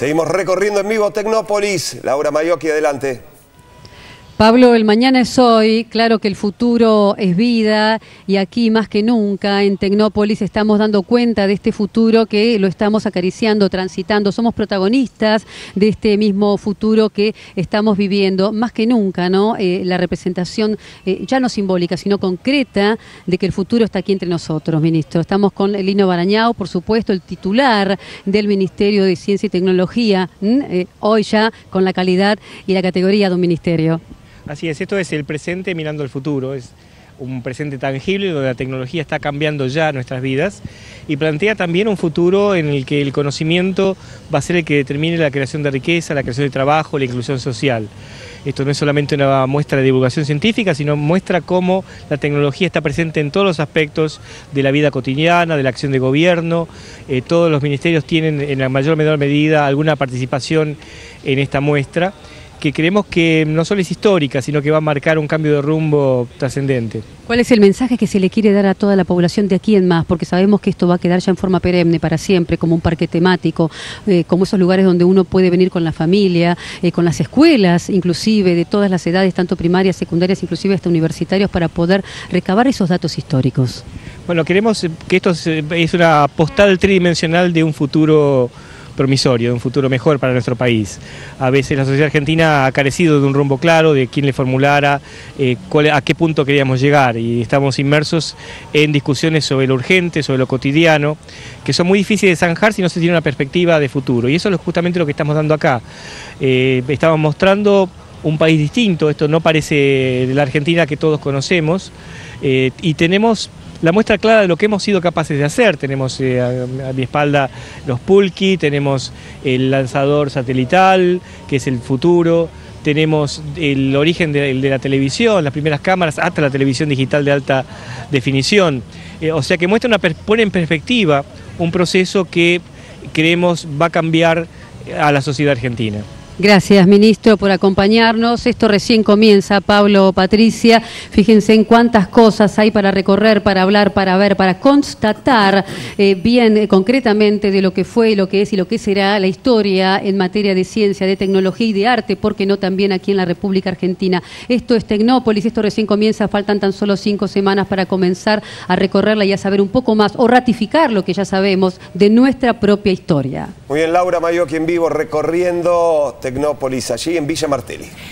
Seguimos recorriendo en vivo Tecnópolis. Laura Mayoki, adelante. Pablo, el mañana es hoy, claro que el futuro es vida y aquí más que nunca en Tecnópolis estamos dando cuenta de este futuro que lo estamos acariciando, transitando, somos protagonistas de este mismo futuro que estamos viviendo, más que nunca, ¿no? Eh, la representación eh, ya no simbólica, sino concreta de que el futuro está aquí entre nosotros, ministro. Estamos con Lino Barañao, por supuesto, el titular del Ministerio de Ciencia y Tecnología, eh, hoy ya con la calidad y la categoría de un ministerio. Así es, esto es el presente mirando el futuro, es un presente tangible donde la tecnología está cambiando ya nuestras vidas y plantea también un futuro en el que el conocimiento va a ser el que determine la creación de riqueza, la creación de trabajo, la inclusión social. Esto no es solamente una muestra de divulgación científica, sino muestra cómo la tecnología está presente en todos los aspectos de la vida cotidiana, de la acción de gobierno. Eh, todos los ministerios tienen en la mayor o menor medida alguna participación en esta muestra que creemos que no solo es histórica, sino que va a marcar un cambio de rumbo trascendente. ¿Cuál es el mensaje que se le quiere dar a toda la población de aquí en más? Porque sabemos que esto va a quedar ya en forma perenne para siempre, como un parque temático, eh, como esos lugares donde uno puede venir con la familia, eh, con las escuelas, inclusive de todas las edades, tanto primarias, secundarias, inclusive hasta universitarios, para poder recabar esos datos históricos. Bueno, queremos que esto es una postal tridimensional de un futuro promisorio, de un futuro mejor para nuestro país. A veces la sociedad argentina ha carecido de un rumbo claro, de quién le formulara, eh, a qué punto queríamos llegar y estamos inmersos en discusiones sobre lo urgente, sobre lo cotidiano, que son muy difíciles de zanjar si no se tiene una perspectiva de futuro. Y eso es justamente lo que estamos dando acá. Eh, estamos mostrando un país distinto, esto no parece la Argentina que todos conocemos, eh, y tenemos la muestra clara de lo que hemos sido capaces de hacer. Tenemos eh, a, mi espalda los Pulki, tenemos el lanzador satelital, que es el futuro, tenemos el origen de, la televisión, las primeras cámaras, hasta la televisión digital de alta definición. Eh, o sea que muestra una, pone en perspectiva un proceso que creemos va a cambiar a la sociedad argentina. Gracias, ministro, por acompañarnos. Esto recién comienza, Pablo, Patricia. Fíjense en cuántas cosas hay para recorrer, para hablar, para ver, para constatar eh, bien eh, concretamente de lo que fue, lo que es y lo que será la historia en materia de ciencia, de tecnología y de arte, porque no también aquí en la República Argentina. Esto es Tecnópolis, esto recién comienza, faltan tan solo cinco semanas para comenzar a recorrerla y a saber un poco más o ratificar lo que ya sabemos de nuestra propia historia. Muy bien, Laura Mayo, aquí en vivo, recorriendo Tecnópolis, allí en Villa Martelli.